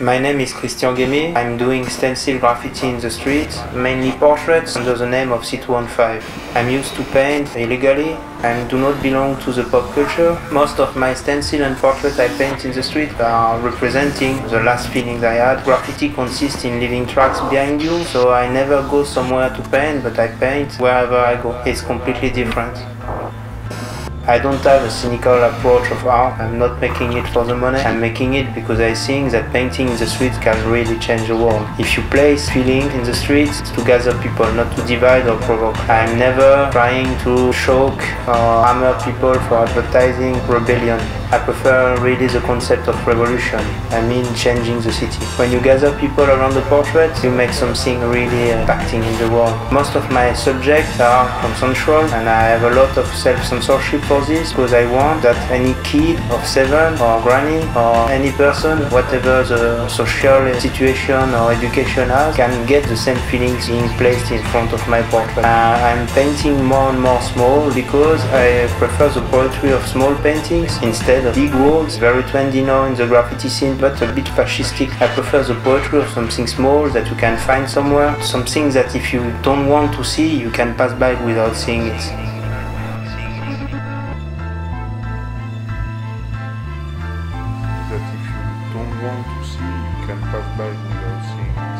My name is Christian Guémy. I'm doing stencil graffiti in the street, mainly portraits under the name of C215. I'm used to paint illegally and do not belong to the pop culture. Most of my stencil and portraits I paint in the street are representing the last feelings I had. Graffiti consists in leaving tracks behind you, so I never go somewhere to paint, but I paint wherever I go. It's completely different. I don't have a cynical approach of art. I'm not making it for the money. I'm making it because I think that painting in the streets can really change the world. If you place feeling in the streets to gather people, not to divide or provoke. I'm never trying to choke or hammer people for advertising rebellion. I prefer really the concept of revolution. I mean changing the city. When you gather people around the portrait, you make something really impacting in the world. Most of my subjects are consensual and I have a lot of self-censorship for this because I want that any kid of seven or granny or any person, whatever the social situation or education has, can get the same feelings being placed in front of my portrait. Uh, I'm painting more and more small because I prefer the poetry of small paintings instead of big walls, Very trendy now in the graffiti scene, but a bit fascistic. I prefer the poetry of something small that you can find somewhere, something that if you don't want to see, you can pass by without seeing it. To see, you can pass by without seeing.